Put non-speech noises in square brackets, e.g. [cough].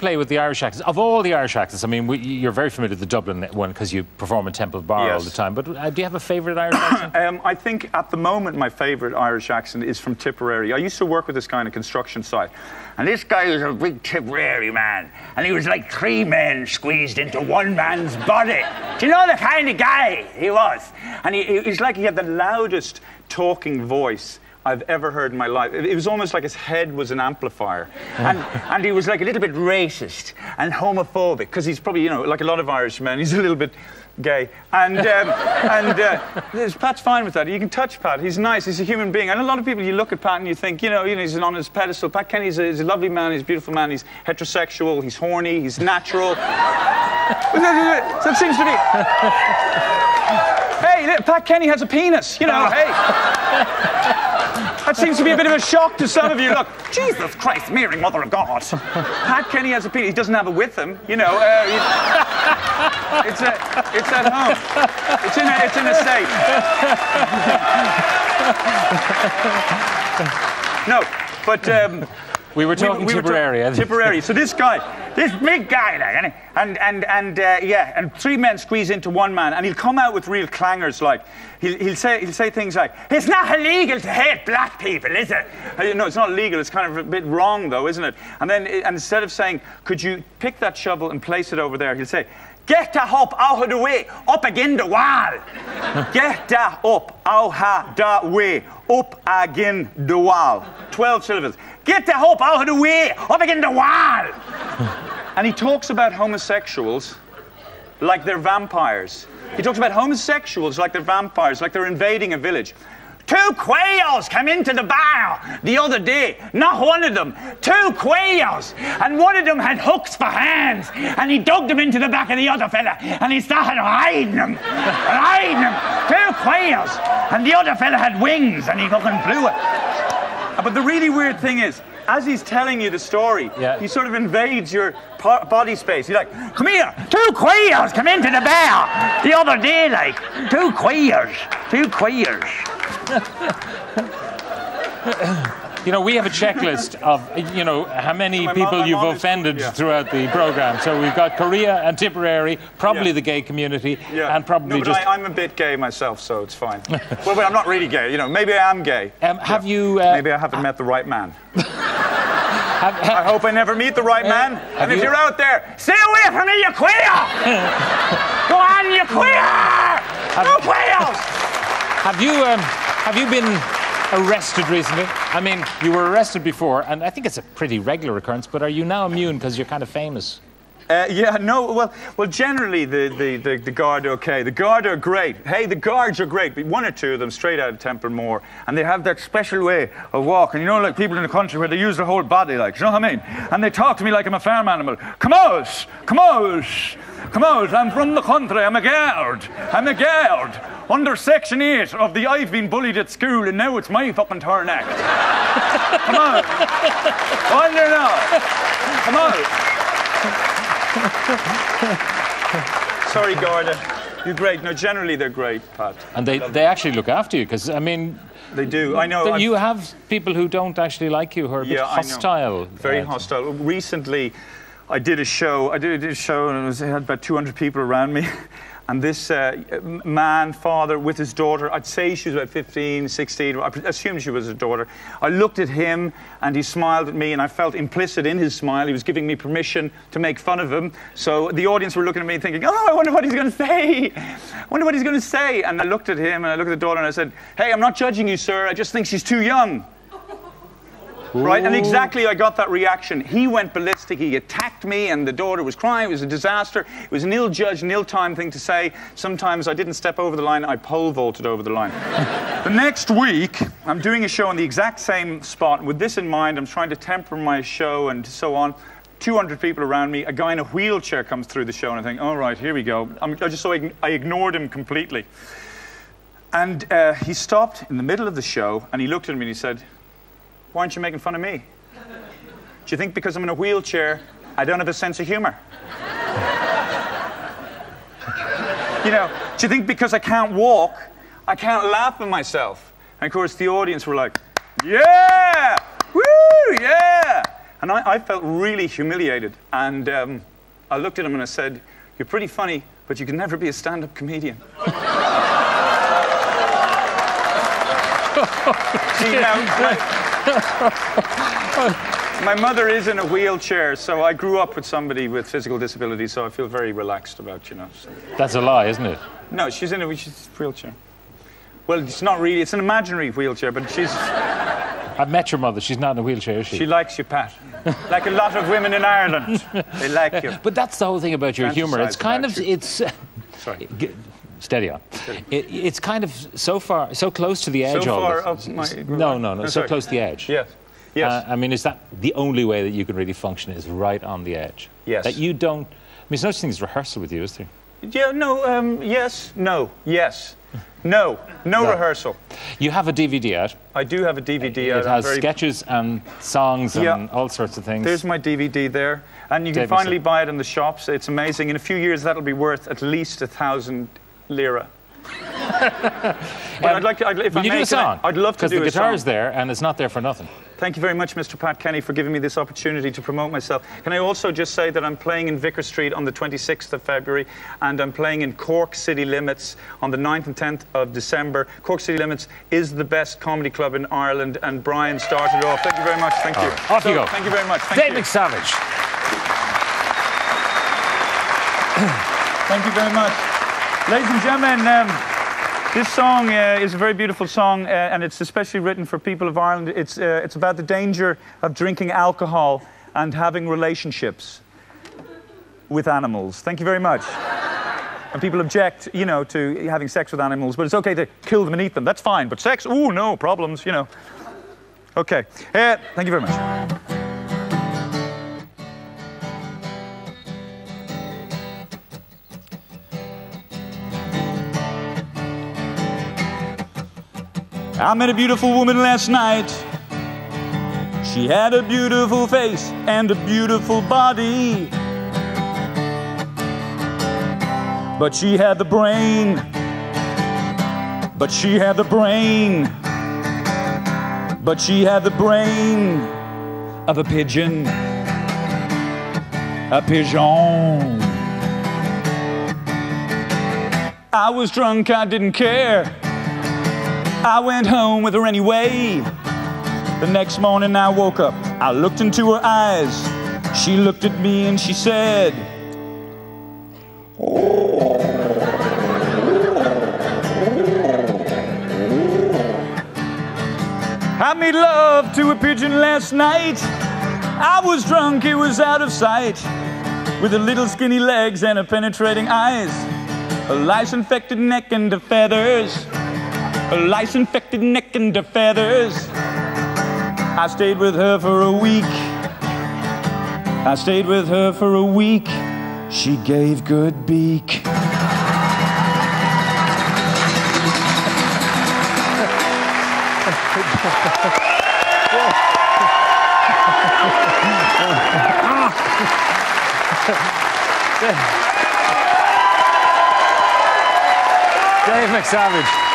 play with the Irish accents. Of all the Irish accents, I mean, we, you're very familiar with the Dublin one because you perform in Temple Bar all the time. But uh, do you have a favourite Irish [coughs] accent? Um, I think at the moment my favourite Irish accent is from Tipperary. I used to work with this guy on a construction site, and this guy was a big Tipperary man, and he was like three men squeezed into one man's body. Do you know the kind of guy he was? And he, he was like he had the loudest talking voice. I've ever heard in my life. It was almost like his head was an amplifier. And, [laughs] and he was like a little bit racist and homophobic, because he's probably, you know, like a lot of Irish men, he's a little bit gay. And, um, [laughs] and uh, Pat's fine with that. You can touch Pat. He's nice. He's a human being. And a lot of people, you look at Pat and you think, you know, you know he's on his pedestal. Pat Kenny's a, he's a lovely man. He's a beautiful man. He's heterosexual. He's horny. He's natural. [laughs] so it seems to be. Hey, Pat Kenny has a penis. You know, hey. That seems to be a bit of a shock to some of you. Look, [laughs] Jesus Christ, Mary, Mother of God. Pat Kenny has a penis. He doesn't have it with him. You know, uh, [laughs] it's, a, it's at home. It's in a, it's in a safe. [laughs] no, but um, We were talking we were Tipperary. I ta- Tipperary. So this guy, this big guy, like, and and and, uh, yeah, and three men squeeze into one man, and he'll come out with real clangers. Like he'll, he'll say he'll say things like, "It's not illegal to hate black people, is it?" Uh, you know, it's not legal. It's kind of a bit wrong, though, isn't it? And then and instead of saying, "Could you pick that shovel and place it over there?" He'll say. Get up out of the way, up again the wall. [laughs] Get up out of the way, up again the wall. Twelve syllables. Get the up out of the way, up again the wall. [laughs] and he talks about homosexuals like they're vampires. He talks about homosexuals like they're vampires, like they're invading a village. Two quails came into the bar the other day. Not one of them. Two quails. And one of them had hooks for hands. And he dug them into the back of the other fella. And he started riding them. [laughs] riding them. Two quails. And the other fella had wings. And he fucking flew it. Uh, but the really weird thing is, as he's telling you the story, Yeah. he sort of invades your body space. He's like, come here, two queers come into the bar the other day, like, two queers, two queers. [laughs] You know, we have a checklist of, you know, how many My people my you've mom is- offended yeah. throughout the programme. So we've got Korea and Tipperary, probably Yeah. the gay community, Yeah. and probably no, just. I, I'm a bit gay myself, so it's fine. [laughs] well, but I'm not really gay. You know, maybe I am gay. Um, have you. Uh, Maybe I haven't met the right man. [laughs] have- I hope I never meet the right man. And if you- you're out there, stay away from me, you queer! Go on, you queer! No queers! Have you um, have you been arrested recently? I mean, you were arrested before, and I think it's a pretty regular occurrence. But are you now immune because you're kind of famous? Uh, yeah, no, well, well, generally the, the, the, the guard are okay. The guard are great. Hey, the guards are great. But one or two of them straight out of Templemore, and they have that special way of walking. You know, like people in the country where they use their whole body, like, you know what I mean? And they talk to me like I'm a farm animal. Come out, come out, come out. I'm from the country. I'm a guard. I'm a guard. Under Section 8 of the I've been bullied at school, and now it's my fucking turn act. [laughs] come on. Under now. Come on. Sorry, Garda. You're great. No, generally they're great, Pat. And they, they actually look after you because, I mean, They do. I know. th- I've- you have people who don't actually like you who are a bit yeah, know. hostile. Very hostile. Recently, I did a show. I did, I did a show, and it was, I had about 200 people around me. [laughs] And this uh, man, father, with his daughter, I'd say she was about 15, 16. I assumed she was his daughter. I looked at him, and he smiled at me, and I felt implicit in his smile. He was giving me permission to make fun of him. So the audience were looking at me thinking, oh, I wonder what he's going to say. I wonder what he's going to say. And I looked at him, and I looked at the daughter, and I said, hey, I'm not judging you, sir. I just think she's too young. Right, and exactly I got that reaction. He went ballistic, he attacked me, and the daughter was crying. It was a disaster. It was an ill judged ill timed thing to say. Sometimes I didn't step over the line, I pole vaulted over the line. [laughs] the next week, I'm doing a show on the exact same spot. And with this in mind, I'm trying to temper my show and so on. 200 people around me, a guy in a wheelchair comes through the show, and I think, all right, here we go. I'm, I just so I, I ignored him completely. And uh, he stopped in the middle of the show and he looked at me and he said, Why aren't you making fun of me? Do you think because I'm in a wheelchair, I don't have a sense of humor? you know, do you think because I can't walk, I can't laugh at myself? And of course, the audience were like, Yeah! Woo! Yeah! And I, I felt really humiliated. And um, I looked at him and I said, You're pretty funny, but you can never be a stand up comedian. [laughs] See, now, [laughs] my, mother is in a wheelchair, so I grew up with somebody with physical disability, so I feel very relaxed about, you know. So. That's a lie, isn't it? No, she's in a wheelchair. Well, it's not really, it's an imaginary wheelchair, but she's, I've met your mother. She's not in a wheelchair, is she? she likes you, Pat. Like a lot of women in Ireland. They like you. But that's the whole thing about your humour. It's kind of you. it's. Sorry. [laughs] Steady on. It, it's kind of so far, so close to the edge. So far up my- No, no, no. Oh, so sorry. close to the edge. Yes. Yes. Uh, I mean, is that the only way that you can really function? Is right on the edge. Yes. That you don't. I mean, there's no such thing as rehearsal with you, is there? yeah, no, um, yes, no, yes. No, no, No. rehearsal. You have a DVD out. I do have a DVD. out. It has very- sketches and songs and all sorts of things. There's my DVD there. And you can David finally buy it in the shops. It's amazing. In a few years, that'll be worth at least a thousand lira. but I'd like to, I'd, if I you may, do a can I- song? I'd love to Because do the a guitar's song. there and it's not there for nothing. Thank you very much, Mr. Pat Kenny, for giving me this opportunity to promote myself. Can I also just say that I'm playing in Vicar Street on the 26th of February, and I'm playing in Cork City Limits on the 9th and 10th of December. Cork City Limits is the best comedy club in Ireland, and Brian started off. Thank you very much. Thank you. Off you go. Thank you very much. Thank Dave you. McSavage. Thank you very much. Ladies and gentlemen, um, this song uh, is a very beautiful song, uh, and it's especially written for people of Ireland. It's, uh, it's about the danger of drinking alcohol and having relationships with animals. Thank you very much. And people object, you know, to having sex with animals, but it's okay to kill them and eat them. That's fine. But sex, ooh, no problems, you know. Okay. Uh, thank you very much. I met a beautiful woman last night. She had a beautiful face and a beautiful body. But she had the brain. But she had the brain. But she had the brain of a pigeon. A pigeon. I was drunk, I didn't care. I went home with her anyway. The next morning I woke up, I looked into her eyes. She looked at me and she said, I made love to a pigeon last night. I was drunk, it was out of sight. With a little skinny legs and a penetrating eyes. A lice infected neck and the feathers. A lice infected neck and the feathers. I stayed with her for a week. I stayed with her for a week. She gave good beak. Dave McSavage.